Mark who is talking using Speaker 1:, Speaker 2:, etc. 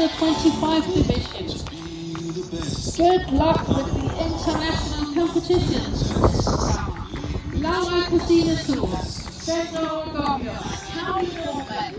Speaker 1: under 25 division. Good luck with the international competitions. Lala Casino Tour, Central Gambia, County Walkman.